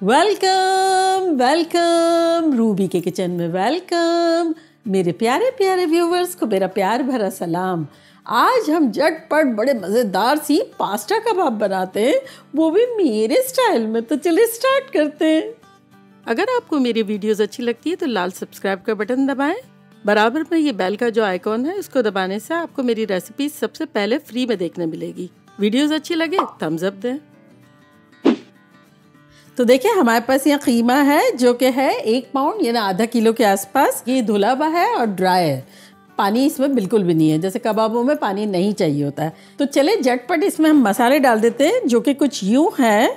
Welcome welcome, Ruby के kitchen में welcome. मेरे प्यारे प्यारे व्यूवर्स को मेरा प्यार भरा सलाम। आज हम झटपट बड़े मज़ेदार सी पास्ता कबाब बनाते हैं। वो भी मेरे स्टाइल में तो चलिए स्टार्ट करते हैं। अगर आपको मेरी वीडियोस अच्छी लगती है तो लाल सब्सक्राइब का बटन दबाएँ। बराबर में ये बेल का जो आइकॉन है, उसको दबाने से आपको मेरी रेसिपी सबसे पहले फ्री में देखने मिलेगी। वीडियोस अच्छी लगे थम्स अप दें। तो देखिए, हमारे पास यहाँ कीमा है, जो कि है एक पाउंड यानी आधा किलो के आसपास। ये धुला हुआ है और ड्राई है। पानी इसमें बिल्कुल भी नहीं है। जैसे कबाबों में पानी नहीं चाहिए होता है। तो चले झटपट इसमें हम मसाले डाल देते हैं, जो कि कुछ यूँ है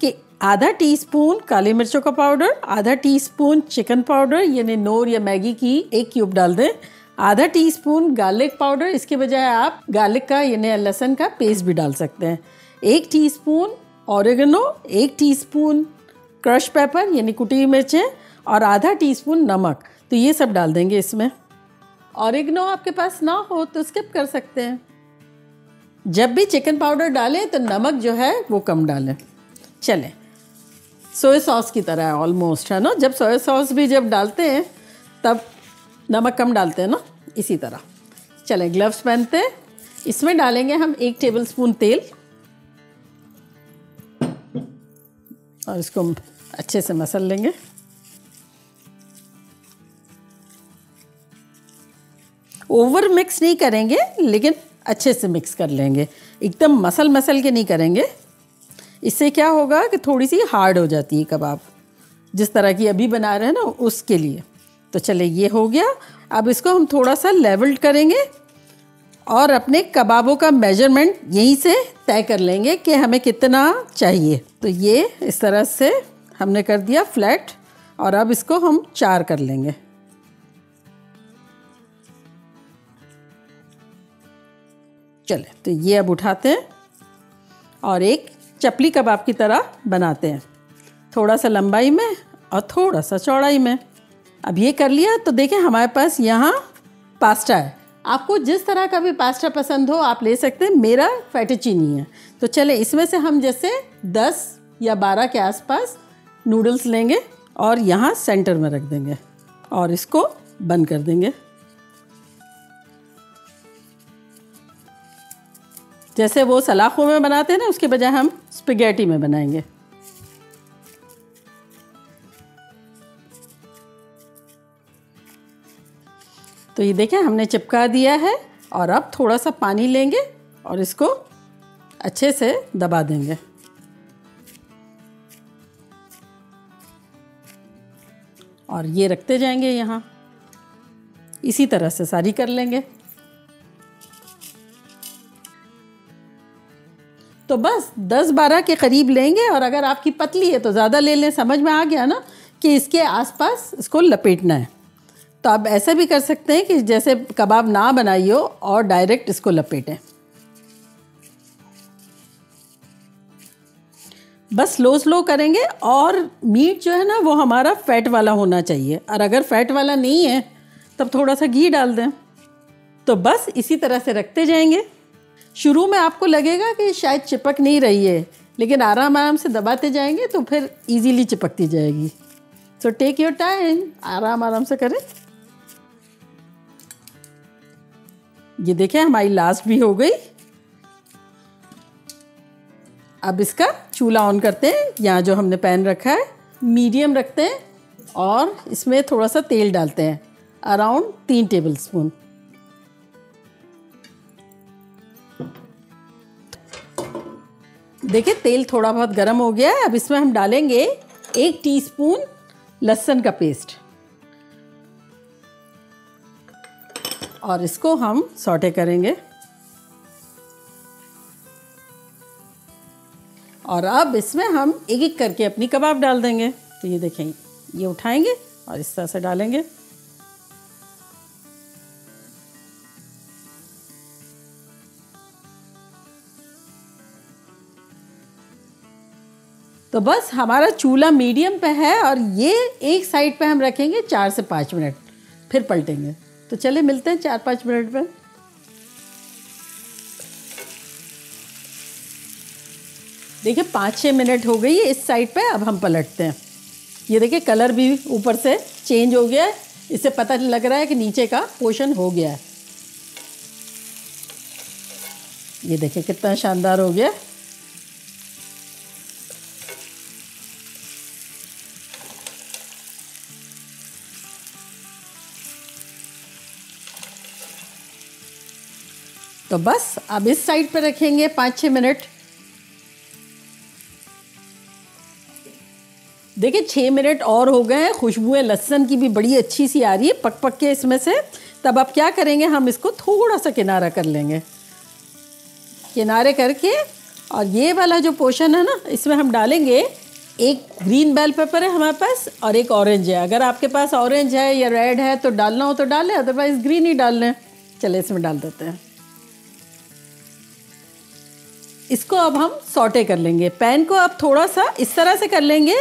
कि आधा टीस्पून काली मिर्चों का पाउडर आधा टीस्पून चिकन पाउडर यानी नोर या मैगी की एक क्यूब डाल दें। आधा टीस्पून गार्लिक पाउडर इसके बजाय आप गार्लिक का, यानी लहसन का पेस्ट भी डाल सकते हैं। एक टीस्पून ऑरिगनो एक टीस्पून क्रश पेपर यानी कुटी मिर्चें, और आधा टीस्पून नमक। तो ये सब डाल देंगे इसमें। ऑरिगनो आपके पास ना हो तो स्किप कर सकते हैं। जब भी चिकन पाउडर डालें तो नमक जो है वो कम डालें। चलें। सोया सॉस की तरह है ऑलमोस्ट है ना? जब सोया सॉस भी जब डालते हैं, तब नमक कम डालते हैं ना? इसी तरह। चलें ग्लव्स पहनते हैं। इसमें डालेंगे हम एक टेबल स्पून तेल। और इसको हम अच्छे से मसल लेंगे। ओवर मिक्स नहीं करेंगे, लेकिन अच्छे से मिक्स कर लेंगे। एकदम मसल मसल के नहीं करेंगे। इससे क्या होगा कि थोड़ी सी हार्ड हो जाती है कबाब। जिस तरह की अभी बना रहे हैं ना, उसके लिए। तो चले ये हो गया। अब इसको हम थोड़ा सा लेवल्ड करेंगे। और अपने कबाबों का मेज़रमेंट यहीं से तय कर लेंगे कि हमें कितना चाहिए। तो ये इस तरह से हमने कर दिया फ्लैट और अब इसको हम चार कर लेंगे। चले तो ये अब उठाते हैं और एक चपली कबाब की तरह बनाते हैं। थोड़ा सा लंबाई में और थोड़ा सा चौड़ाई में। अब ये कर लिया तो देखें हमारे पास यहाँ पास्ता है। आपको जिस तरह का भी पास्ता पसंद हो, आप ले सकते हैं। मेरा फैटेचीनी है तो चले, इसमें से हम जैसे 10 या 12 के आसपास नूडल्स लेंगे और यहाँ सेंटर में रख देंगे और इसको बंद कर देंगे। जैसे वो सलाखों में बनाते हैं ना, उसके बजाय हम स्पिगेटी में बनाएँगे। तो ये देखें, हमने चिपका दिया है और अब थोड़ा सा पानी लेंगे और इसको अच्छे से दबा देंगे। और ये रखते जाएँगे यहाँ। इसी तरह से सारी कर लेंगे। तो बस 10-12 के करीब लेंगे और अगर आपकी पतली है तो ज़्यादा ले लें। समझ में आ गया ना कि इसके आसपास इसको लपेटना है। तो आप ऐसा भी कर सकते हैं कि जैसे कबाब ना बनाई हो और डायरेक्ट इसको लपेटें। बस स्लो स्लो करेंगे और मीट जो है ना, वो हमारा फैट वाला होना चाहिए। और अगर फैट वाला नहीं है, तब थोड़ा सा घी डाल दें। तो बस इसी तरह से रखते जाएँगे। शुरू में आपको लगेगा कि शायद चिपक नहीं रही है, लेकिन आराम आराम से दबाते जाएँगे तो फिर इजीली चिपकती जाएगी। सो टेक योर टाइम आराम आराम से करें। ये देखें, हमारी लास्ट भी हो गई। अब इसका चूल्हा ऑन करते हैं। यहाँ जो हमने पैन रखा है मीडियम रखते हैं और इसमें थोड़ा सा तेल डालते हैं अराउंड तीन टेबल स्पून देखिए तेल थोड़ा बहुत गर्म हो गया है। अब इसमें हम डालेंगे एक टीस्पून लहसुन का पेस्ट और इसको हम सॉटे करेंगे। और अब इसमें हम एक एक करके अपनी कबाब डाल देंगे। तो ये देखें, ये उठाएँगे और इस तरह से डालेंगे। तो बस हमारा चूल्हा मीडियम पे है और ये एक साइड पे हम रखेंगे चार से पाँच मिनट, फिर पलटेंगे। तो चले मिलते हैं चार पाँच मिनट में। देखिए, पाँच छः मिनट हो गई है इस साइड पे, अब हम पलटते हैं। ये देखिए, कलर भी ऊपर से चेंज हो गया है। इससे पता लग रहा है कि नीचे का पोषण हो गया है। ये देखिए, कितना शानदार हो गया तो बस, अब इस साइड पे रखेंगे पाँच छः मिनट। देखिए छः मिनट और हो गए हैं। खुशबुएँ लहसन की भी बड़ी अच्छी सी आ रही है पक पक के इसमें से। तब अब क्या करेंगे, हम इसको थोड़ा सा किनारा कर लेंगे। किनारे करके, और ये वाला जो पोर्शन है ना, इसमें हम डालेंगे एक ग्रीन बेल पेपर है हमारे पास, और एक ऑरेंज है। अगर आपके पास ऑरेंज है या रेड है तो डालना हो तो डालें, अदरवाइज़ ग्रीन ही डाल लें चले इसमें डाल देते हैं। इसको अब हम सॉटे कर लेंगे। पैन को अब थोड़ा सा इस तरह से कर लेंगे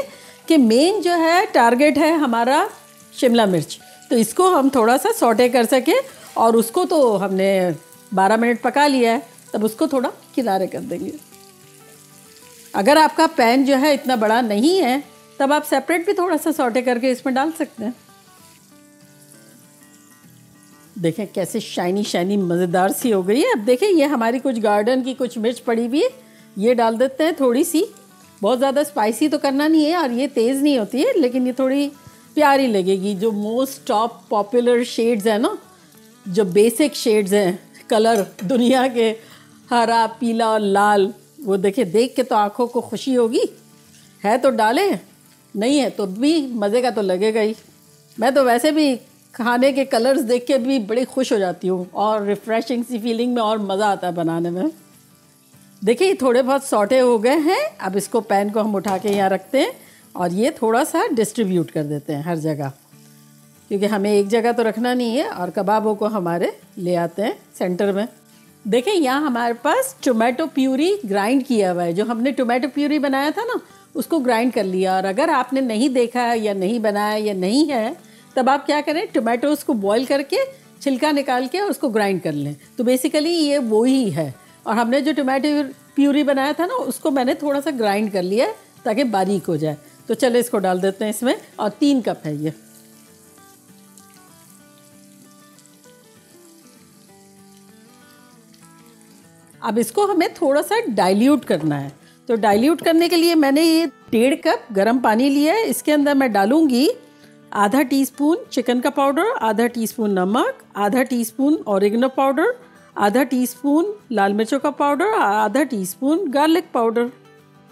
कि मेन जो है टारगेट है हमारा शिमला मिर्च। तो इसको हम थोड़ा सा सॉटे कर सके और उसको तो हमने 12 मिनट पका लिया है, तब उसको थोड़ा किनारे कर देंगे। अगर आपका पैन जो है इतना बड़ा नहीं है, तब आप सेपरेट भी थोड़ा सा सॉटे करके इसमें डाल सकते हैं। देखें, कैसे शाइनी शाइनी मज़ेदार सी हो गई है। अब देखें, ये हमारी कुछ गार्डन की कुछ मिर्च पड़ी हुई है। ये डाल देते हैं थोड़ी सी। बहुत ज़्यादा स्पाइसी तो करना नहीं है और ये तेज़ नहीं होती है, लेकिन ये थोड़ी प्यारी लगेगी। जो मोस्ट टॉप पॉपुलर शेड्स हैं ना, जो बेसिक शेड्स हैं कलर दुनिया के, हरा, पीला और लाल, वो देखे, देख के तो आँखों को खुशी होगी। है तो डालें, नहीं है तो भी मज़े का तो लगेगा ही। मैं तो वैसे भी खाने के कलर्स देख के भी बड़ी खुश हो जाती हूँ और रिफ़्रेशिंग सी फीलिंग में और मज़ा आता है बनाने में। देखिए थोड़े बहुत सॉटे हो गए हैं। अब इसको पैन को हम उठा के यहाँ रखते हैं और ये थोड़ा सा डिस्ट्रीब्यूट कर देते हैं हर जगह। क्योंकि हमें एक जगह तो रखना नहीं है और कबाबों को हमारे ले आते हैं सेंटर में। देखें यहाँ हमारे पास टोमेटो प्यूरी ग्राइंड किया हुआ है। जो हमने टोमेटो प्यूरी बनाया था ना, उसको ग्राइंड कर लिया। और अगर आपने नहीं देखा है या नहीं बनाया या नहीं है तब आप क्या करें टोमेटोज़ को बॉईल करके, छिलका निकाल के उसको ग्राइंड कर लें। तो बेसिकली ये वो ही है। और हमने जो टोमेटो प्यूरी बनाया था ना, उसको मैंने थोड़ा सा ग्राइंड कर लिया है ताकि बारीक हो जाए। तो चलो इसको डाल देते हैं इसमें, और तीन कप है ये। अब इसको हमें थोड़ा सा डाइल्यूट करना है। तो डाइल्यूट करने के लिए मैंने ये डेढ़ कप गर्म पानी लिया है। इसके अंदर मैं डालूँगी आधा टीस्पून चिकन का पाउडर आधा टीस्पून नमक, आधा टीस्पून ऑरिगनो पाउडर आधा टीस्पून लाल मिर्चों का पाउडर आधा टीस्पून गार्लिक पाउडर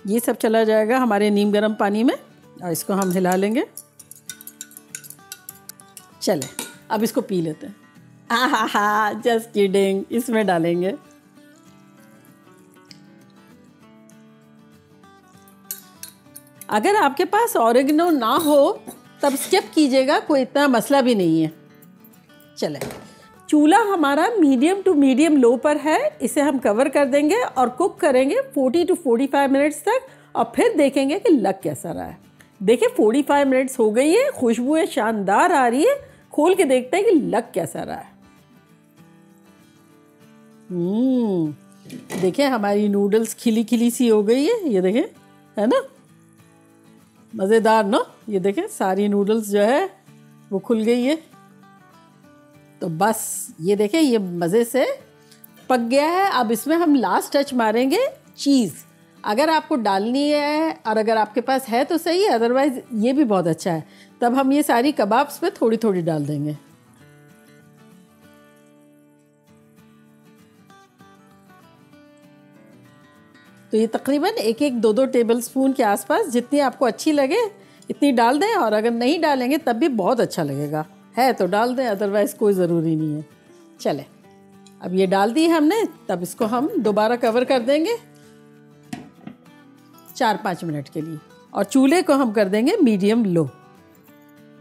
ये सब चला जाएगा हमारे नीम गर्म पानी में, और इसको हम हिला लेंगे। चले, अब इसको पी लेते हैं। हा हा हा जस्ट किडिंग इसमें डालेंगे। अगर आपके पास ऑरिगनो ना हो तब स्किप कीजिएगा, कोई इतना मसला भी नहीं है। चले। चूल्हा हमारा मीडियम टू मीडियम लो पर है, इसे हम कवर कर देंगे और कुक करेंगे 40 टू 45 मिनट्स तक और फिर देखेंगे कि लग कैसा रहा है। देखिए 45 मिनट्स हो गई है, खुशबुएँ शानदार आ रही है, खोल के देखते हैं कि लग कैसा रहा है। हम्म देखिए हमारी नूडल्स खिली खिली सी हो गई है, ये देखें, है ना? मज़ेदार, ना? ये देखें, सारी नूडल्स जो है, वो खुल गई है। तो बस, ये देखें, ये मज़े से पक गया है। अब इसमें हम लास्ट टच मारेंगे चीज़ अगर आपको डालनी है और अगर आपके पास है तो सही है अदरवाइज़ ये भी बहुत अच्छा है। तब हम ये सारी कबाब्स में थोड़ी थोड़ी डाल देंगे। तो ये तकरीबन एक एक दो दो टेबल स्पून के आसपास जितनी आपको अच्छी लगे, इतनी डाल दें और अगर नहीं डालेंगे तब भी बहुत अच्छा लगेगा। है तो डाल दें अदरवाइज़ कोई ज़रूरी नहीं है। चले। अब ये डाल दी हमने, तब इसको हम दोबारा कवर कर देंगे। चार पाँच मिनट के लिए। और चूल्हे को हम कर देंगे मीडियम लो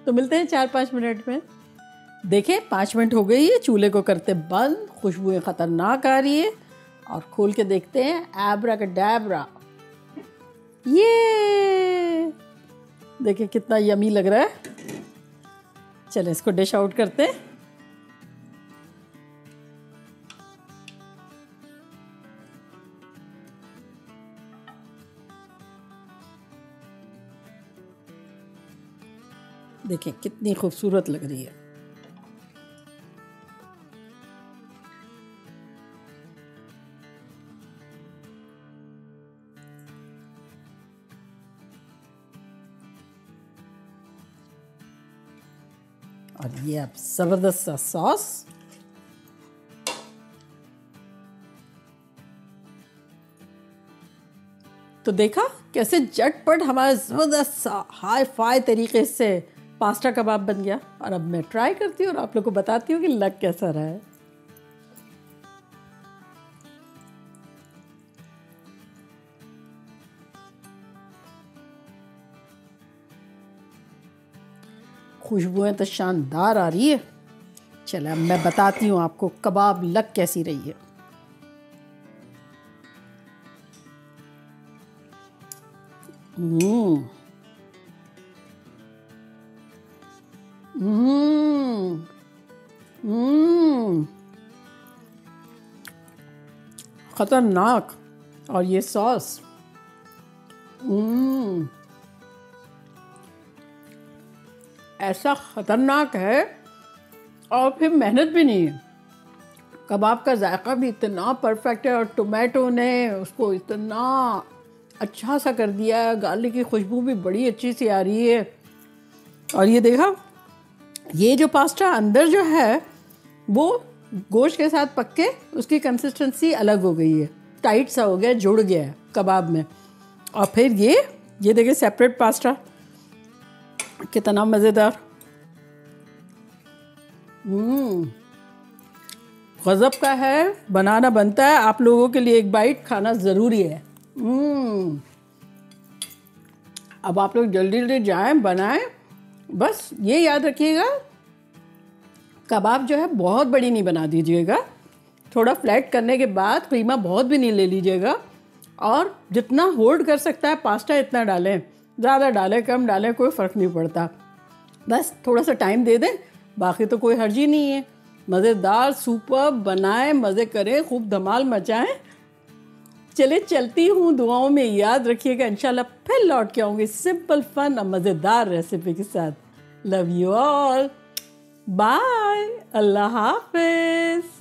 तो मिलते हैं चार पाँच मिनट में। देखें पाँच मिनट हो गई है चूल्हे को करते बंद, खुशबुएँ ख़तरनाक आ रही है। और खोल के देखते हैं एब्रा का डैबरा ये! देखिए, कितना यमी लग रहा है। चले इसको डिश आउट करते हैं। देखिए, कितनी खूबसूरत लग रही है। और ये अब ज़बरदस्त सा सॉस। तो देखा कैसे झटपट हमारा ज़बरदस्त सा हाई फाई तरीके से पास्ता कबाब बन गया। और अब मैं ट्राई करती हूँ और आप लोग को बताती हूँ कि लग कैसा रहा है। खुशबुएँ तो शानदार आ रही है। चलो मैं बताती हूँ आपको कबाब लग कैसी रही है। हम्म। हम्म। हम्म। खतरनाक। और ये सॉस। हम्म। ऐसा ख़तरनाक है और फिर मेहनत भी नहीं है। कबाब का जायका भी इतना परफेक्ट है और टोमेटो ने उसको इतना अच्छा सा कर दिया है। गार्लिक की खुशबू भी बड़ी अच्छी सी आ रही है। और ये देखा, ये जो पास्ता अंदर जो है, वो गोश्त के साथ पक के उसकी कंसिस्टेंसी अलग हो गई है। टाइट सा हो गया, जुड़ गया है कबाब में। और फिर ये ये देखिए सेपरेट पास्ता कितना मज़ेदार। हम्म। गज़ब का है, बनाना बनता है, आप लोगों के लिए एक बाइट खाना ज़रूरी है। हम्म। अब आप लोग जल्दी जल्दी जाएँ, बनाएँ। बस ये याद रखिएगा, कबाब जो है बहुत बड़ी नहीं बना दीजिएगा। थोड़ा फ्लैट करने के बाद कीमा बहुत भी नहीं ले लीजिएगा। और जितना होल्ड कर सकता है, पास्ता इतना डालें। ज़्यादा डालें, कम डालें, कोई फ़र्क नहीं पड़ता। बस थोड़ा सा टाइम दे दें, बाकी तो कोई हर्जी नहीं है। मज़ेदार सुपर बनाएँ, मज़े करें, खूब धमाल मचाएँ। चले, चलती हूँ, दुआओं में याद रखिएगा, इंशाल्लाह फिर लौट के आऊँगी सिंपल फन और मज़ेदार रेसिपी के साथ। लव यू ऑल बाय अल्लाह हाफिज़.